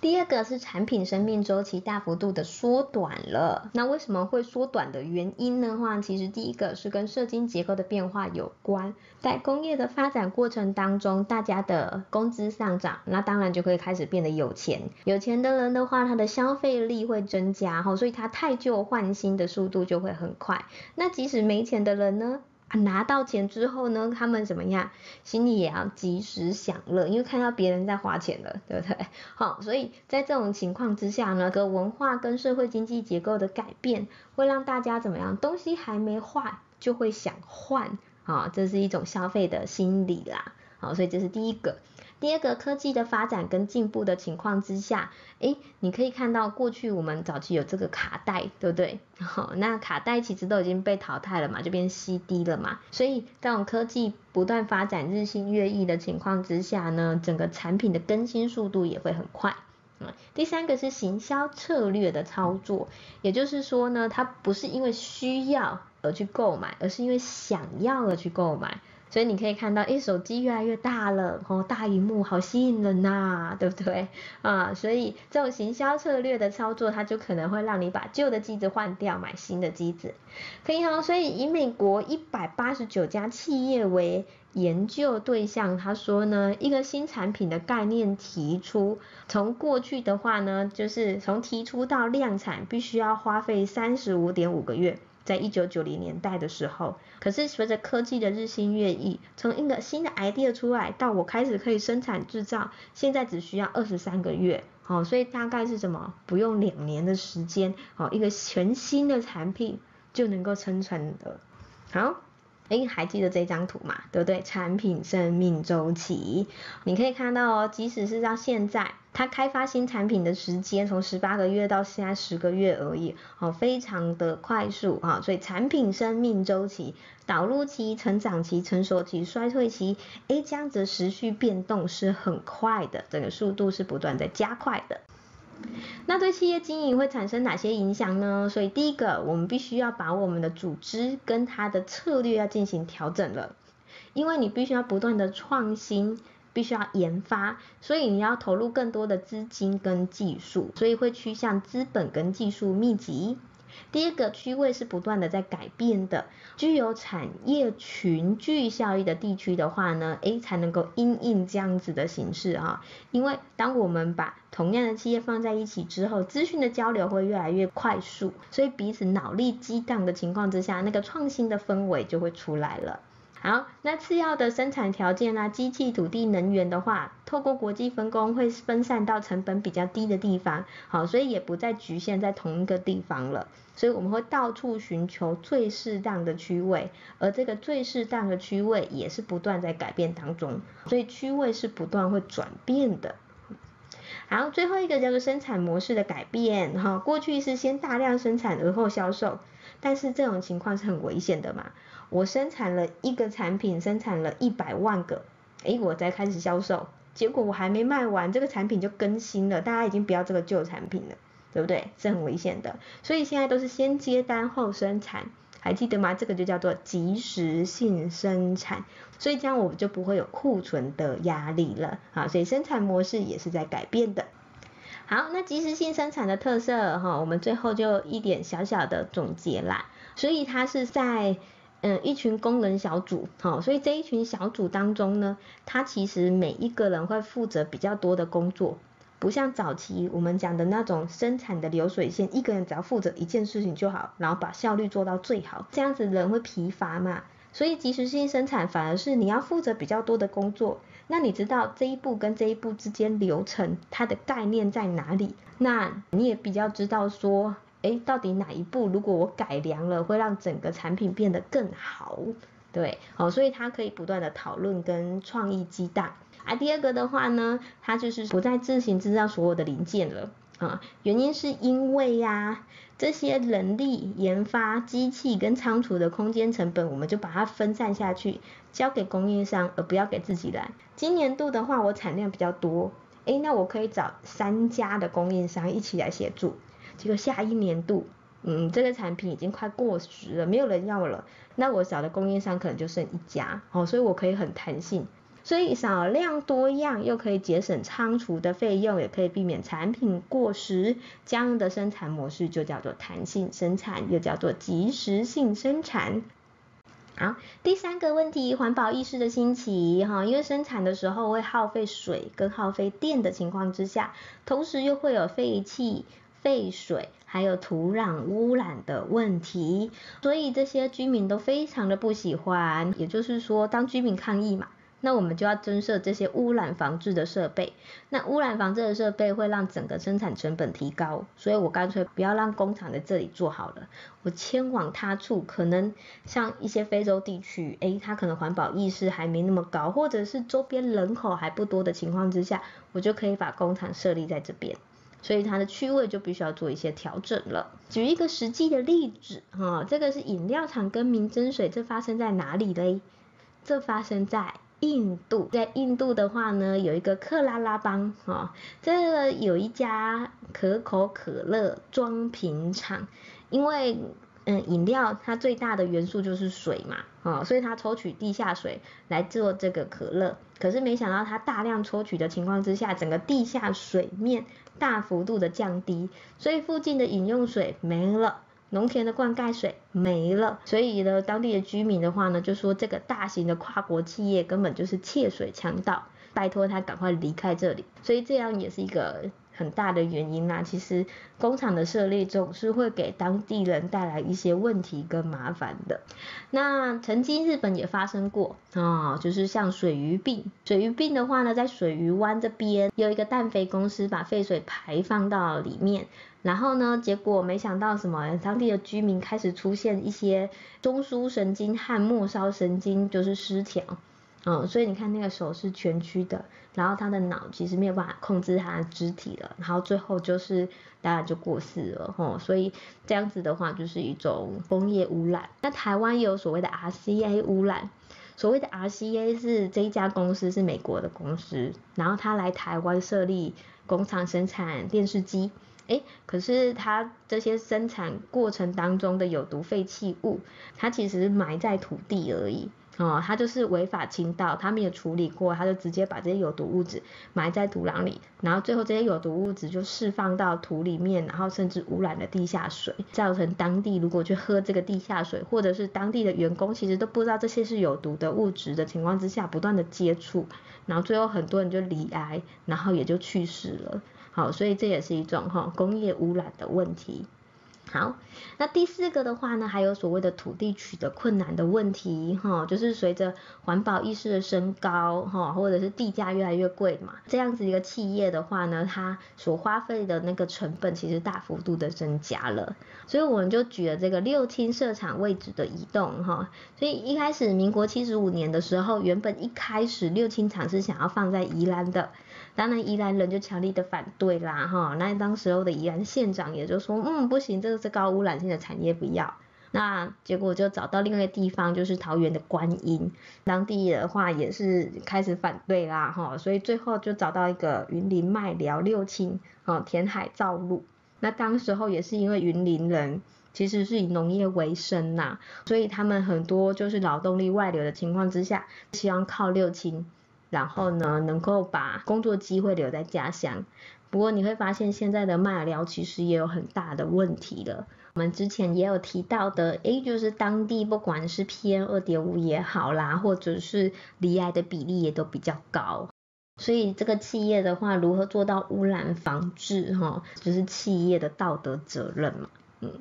第二个是产品生命周期大幅度的缩短了。那为什么会缩短的原因呢？话其实第一个是跟社经结构的变化有关。在工业的发展过程当中，大家的工资上涨，那当然就会开始变得有钱。有钱的人的话，他的消费力会增加，哈，所以他太旧换新的速度就会很快。那即使没钱的人呢？拿到钱之后呢，他们怎么样？心里也要及时享乐，因为看到别人在花钱了，对不对？好，所以在这种情况之下呢，个文化跟社会经济结构的改变，会让大家怎么样？东西还没坏，就会想换，啊，这是一种消费的心理啦。好，所以这是第一个。第二个，科技的发展跟进步的情况之下，诶，你可以看到过去我们早期有这个卡带，对不对？好，那卡带其实都已经被淘汰了嘛，就变 CD 了嘛。所以这种科技不断发展、日新月异的情况之下呢，整个产品的更新速度也会很快。嗯，第三个是行销策略的操作，也就是说呢，它不是因为需要而去购买，而是因为想要而去购买。所以你可以看到，诶，手机越来越大了，哦，大荧幕好吸引人呐，对不对？啊，所以这种行销策略的操作，它就可能会让你把旧的机子换掉，买新的机子。可以哦，所以以美国一百八十九家企业为研究对象，他说呢，一个新产品的概念提出，从过去的话呢，就是从提出到量产，必须要花费三十五点五个月。在一九九零年代的时候，可是随着科技的日新月异，从一个新的 idea 出来到我开始可以生产制造，现在只需要二十三个月，好，所以大概是什么？不用两年的时间，好，一个全新的产品就能够生成的，好。哎，还记得这张图嘛？对不对？产品生命周期，你可以看到哦，即使是到现在，它开发新产品的时间从十八个月到现在十个月而已，哦，非常的快速啊。所以产品生命周期、导入期、成长期、成熟期、衰退期，哎，这样子持续变动是很快的，整个速度是不断在加快的。那对企业经营会产生哪些影响呢？所以第一个，我们必须要把我们的组织跟它的策略要进行调整了，因为你必须要不断的创新，必须要研发，所以你要投入更多的资金跟技术，所以会趋向资本跟技术密集。第一个区位是不断的在改变的，具有产业群聚效益的地区的话呢，诶才能够因应这样子的形式啊，因为当我们把同样的企业放在一起之后，资讯的交流会越来越快速，所以彼此脑力激荡的情况之下，那个创新的氛围就会出来了。好，那次要的生产条件啊，机器、土地、能源的话，透过国际分工会分散到成本比较低的地方，好，所以也不再局限在同一个地方了，所以我们会到处寻求最适当的区位，而这个最适当的区位也是不断在改变当中，所以区位是不断会转变的。好，最后一个叫做生产模式的改变，哈，过去是先大量生产而后销售，但是这种情况是很危险的嘛。我生产了一个产品，生产了一百万个，诶，我才开始销售，结果我还没卖完，这个产品就更新了，大家已经不要这个旧产品了，对不对？是很危险的，所以现在都是先接单后生产，还记得吗？这个就叫做及时性生产，所以这样我们就不会有库存的压力了，好，所以生产模式也是在改变的。好，那及时性生产的特色哈，我们最后就一点小小的总结啦，所以它是在。嗯，一群工人小组，好，所以这一群小组当中呢，他其实每一个人会负责比较多的工作，不像早期我们讲的那种生产的流水线，一个人只要负责一件事情就好，然后把效率做到最好，这样子人会疲乏嘛，所以及时性生产反而是你要负责比较多的工作，那你知道这一步跟这一步之间流程它的概念在哪里，那你也比较知道说。哎，到底哪一步如果我改良了，会让整个产品变得更好？对，哦，所以它可以不断的讨论跟创意激荡。啊，第二个的话呢，它就是不再自行制造所有的零件了啊，原因是因为呀，这些人力研发、机器跟仓储的空间成本，我们就把它分散下去，交给供应商，而不要给自己来。今年度的话，我产量比较多，哎，那我可以找三家的供应商一起来协助。结果下一年度，嗯，这个产品已经快过时了，没有人要了，那我找的供应商可能就剩一家，哦，所以我可以很弹性，所以少量多样又可以节省仓储的费用，也可以避免产品过时，这样的生产模式就叫做弹性生产，又叫做及时性生产。好，第三个问题，环保意识的兴起，哈，因为生产的时候会耗费水跟耗费电的情况之下，同时又会有废气、废水，还有土壤污染的问题，所以这些居民都非常的不喜欢，也就是说，当居民抗议嘛。那我们就要增设这些污染防治的设备。那污染防治的设备会让整个生产成本提高，所以我干脆不要让工厂在这里做好了，我迁往他处。可能像一些非洲地区，诶，它可能环保意识还没那么高，或者是周边人口还不多的情况之下，我就可以把工厂设立在这边，所以它的区位就必须要做一些调整了。举一个实际的例子，哈，这个是饮料厂跟民增水，这发生在哪里嘞？这发生在。印度在印度的话呢，有一个克拉拉邦哈，这有一家可口可乐装瓶厂，因为嗯饮料它最大的元素就是水嘛，哦，所以它抽取地下水来做这个可乐，可是没想到它大量抽取的情况之下，整个地下水面大幅度的降低，所以附近的饮用水没了。农田的灌溉水没了，所以呢，当地的居民的话呢，就说这个大型的跨国企业根本就是窃水强盗，拜托他赶快离开这里。所以这样也是一个。很大的原因啦，其实工厂的设立总是会给当地人带来一些问题跟麻烦的。那曾经日本也发生过啊，就是像水鱼病。水鱼病的话呢，在水鱼湾这边有一个氮肥公司把废水排放到里面，然后呢，结果没想到什么，当地的居民开始出现一些中枢神经和末梢神经就是失调。嗯，所以你看那个手是蜷曲的，然后他的脑其实没有办法控制他的肢体了，然后最后就是当然就过世了，吼，所以这样子的话就是一种工业污染。那台湾也有所谓的 RCA 污染，所谓的 RCA 是这一家公司是美国的公司，然后他来台湾设立工厂生产电视机，诶，可是他这些生产过程当中的有毒废弃物，它其实埋在土地而已。哦，他就是违法倾倒，他没有处理过，他就直接把这些有毒物质埋在土壤里，然后最后这些有毒物质就释放到土里面，然后甚至污染了地下水，造成当地如果去喝这个地下水，或者是当地的员工其实都不知道这些是有毒的物质的情况之下，不断的接触，然后最后很多人就罹癌，然后也就去世了。好，所以这也是一种哈工业污染的问题。好，那第四个的话呢，还有所谓的土地取得困难的问题，哈，就是随着环保意识的升高，哈，或者是地价越来越贵嘛，这样子一个企业的话呢，它所花费的那个成本其实大幅度的增加了，所以我们就举了这个六轻设厂位置的移动，哈，所以一开始民国七十五年的时候，原本一开始六轻厂是想要放在宜兰的。当然，宜兰人就强力的反对啦，哈，那当时候的宜兰县长也就说，嗯，不行，这个是高污染性的产业，不要。那结果就找到另外一个地方，就是桃园的观音，当地的话也是开始反对啦，哈，所以最后就找到一个云林麦寮六轻，哦，填海造陆。那当时候也是因为云林人其实是以农业为生呐，所以他们很多就是劳动力外流的情况之下，希望靠六轻。然后呢，能够把工作机会留在家乡。不过你会发现，现在的麦寮其实也有很大的问题了。我们之前也有提到的，诶，就是当地不管是 PM 二点五也好啦，或者是离癌的比例也都比较高。所以这个企业的话，如何做到污染防治？哈，就是企业的道德责任嘛。嗯，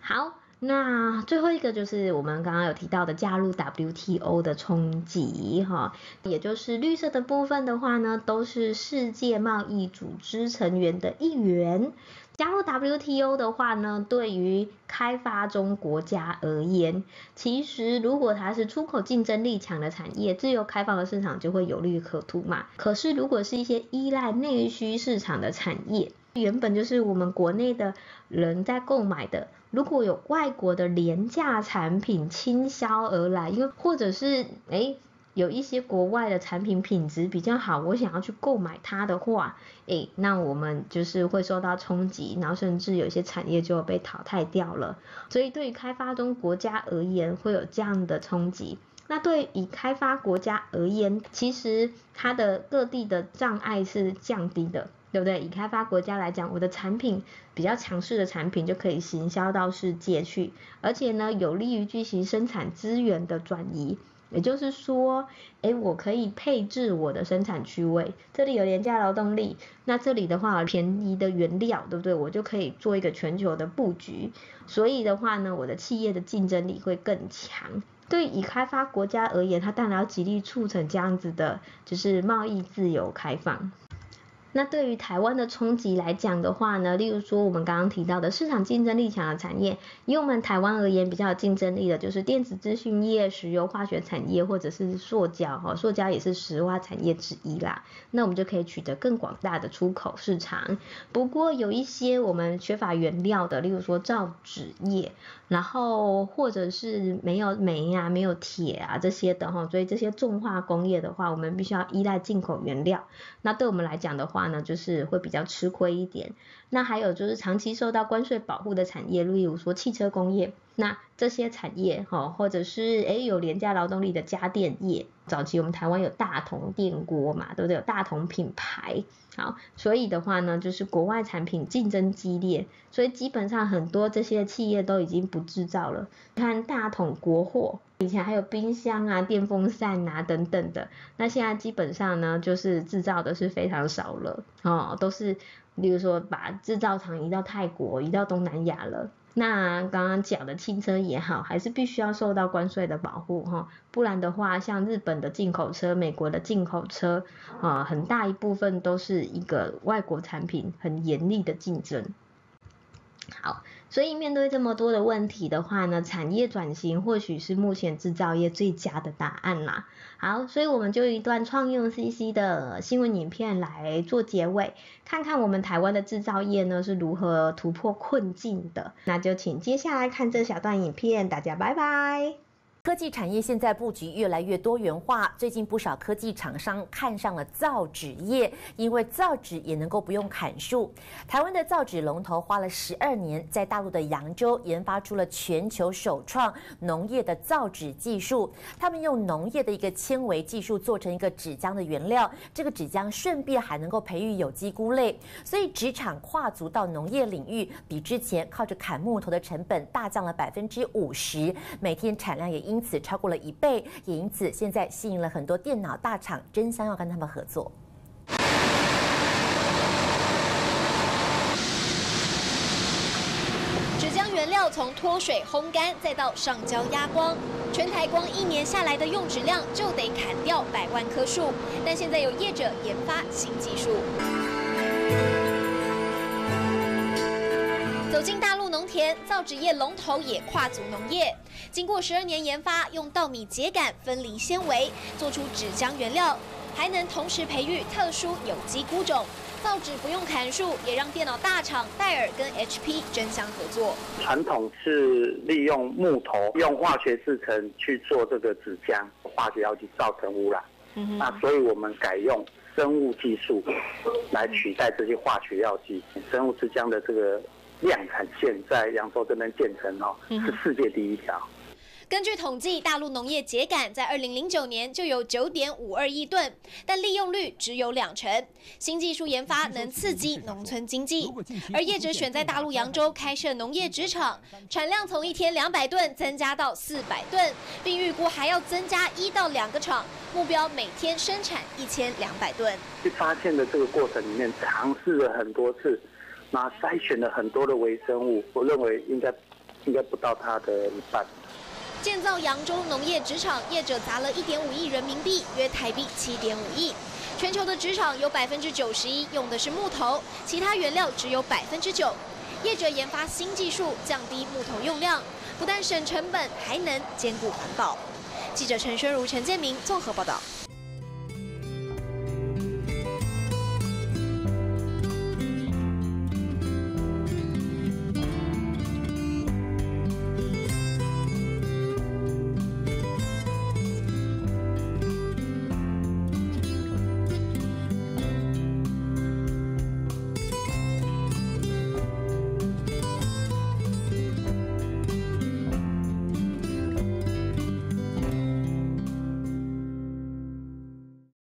好。那最后一个就是我们刚刚有提到的加入 WTO 的冲击哈，也就是绿色的部分的话呢，都是世界贸易组织成员的一员。加入 WTO 的话呢，对于开发中国家而言，其实如果它是出口竞争力强的产业，自由开放的市场就会有利可图嘛。可是如果是一些依赖内需市场的产业，原本就是我们国内的人在购买的。如果有外国的廉价产品倾销而来，因为或者是诶有一些国外的产品品质比较好，我想要去购买它的话，诶那我们就是会受到冲击，然后甚至有些产业就被淘汰掉了。所以对于开发中国家而言，会有这样的冲击。那对以开发国家而言，其实它的各地的障碍是降低的，对不对？以开发国家来讲，我的产品比较强势的产品就可以行销到世界去，而且呢，有利于进行生产资源的转移。也就是说，哎，我可以配置我的生产区位，这里有廉价劳动力，那这里的话便宜的原料，对不对？我就可以做一个全球的布局，所以的话呢，我的企业的竞争力会更强。对已开发国家而言，它当然要极力促成这样子的，就是贸易自由开放。那对于台湾的冲击来讲的话呢，例如说我们刚刚提到的市场竞争力强的产业，以我们台湾而言比较有竞争力的就是电子资讯业、石油化学产业或者是塑胶哈，塑胶也是石化产业之一啦。那我们就可以取得更广大的出口市场。不过有一些我们缺乏原料的，例如说造纸业，然后或者是没有煤啊、没有铁啊这些的哈，所以这些重化工业的话，我们必须要依赖进口原料。那对我们来讲的话，呢，就是会比较吃亏一点。那还有就是长期受到关税保护的产业，例如说汽车工业，那这些产业哈，或者是诶有廉价劳动力的家电业，早期我们台湾有大同电锅嘛，对不对？有大同品牌，好，所以的话呢，就是国外产品竞争激烈，所以基本上很多这些企业都已经不制造了。看大同国货。以前还有冰箱啊、电风扇啊等等的，那现在基本上呢，就是制造的是非常少了哦，都是，比如说把制造厂移到泰国、移到东南亚了。那刚刚讲的汽车也好，还是必须要受到关税的保护哈，不然的话，像日本的进口车、美国的进口车啊，很大一部分都是一个外国产品，很严厉的竞争。好。所以面对这么多的问题的话呢，产业转型或许是目前制造业最佳的答案啦。好，所以我们就一段创用 CC 的新闻影片来做结尾，看看我们台湾的制造业呢是如何突破困境的。那就请接下来看这小段影片，大家拜拜。科技产业现在布局越来越多元化，最近不少科技厂商看上了造纸业，因为造纸也能够不用砍树。台湾的造纸龙头花了十二年，在大陆的扬州研发出了全球首创农业的造纸技术。他们用农业的一个纤维技术做成一个纸浆的原料，这个纸浆顺便还能够培育有机菇类，所以纸厂跨足到农业领域，比之前靠着砍木头的成本大降了百分之五十，每天产量也因因此超过了一倍，也因此现在吸引了很多电脑大厂争相要跟他们合作。纸浆原料从脱水烘干，再到上胶压光，全台光一年下来的用纸量就得砍掉百万棵树。但现在有业者研发新技术。走进大陆农田，造纸业龙头也跨足农业。经过十二年研发，用稻米秸秆分离纤维，做出纸浆原料，还能同时培育特殊有机菇种。造纸不用砍树，也让电脑大厂戴尔跟 HP 争相合作。传统是利用木头用化学制成去做这个纸浆，化学药剂造成污染。那所以我们改用生物技术来取代这些化学药剂，生物纸浆的这个。量产线在扬州这边建成哦，是世界第一条。根据统计，大陆农业秸秆在二零零九年就有九点五二亿吨，但利用率只有两成。新技术研发能刺激农村经济，而业者选在大陆扬州开设农业纸厂，产量从一天两百吨增加到四百吨，并预估还要增加一到两个厂，目标每天生产一千两百吨。去发现的这个过程里面，尝试了很多次。那筛选了很多的微生物，我认为应该应该不到它的一半。建造扬州农业纸厂，业者砸了一点五亿人民币，约台币七点五亿。全球的纸厂有百分之九十一用的是木头，其他原料只有百分之九。业者研发新技术，降低木头用量，不但省成本，还能兼顾环保。记者陈宣如、陈建明综合报道。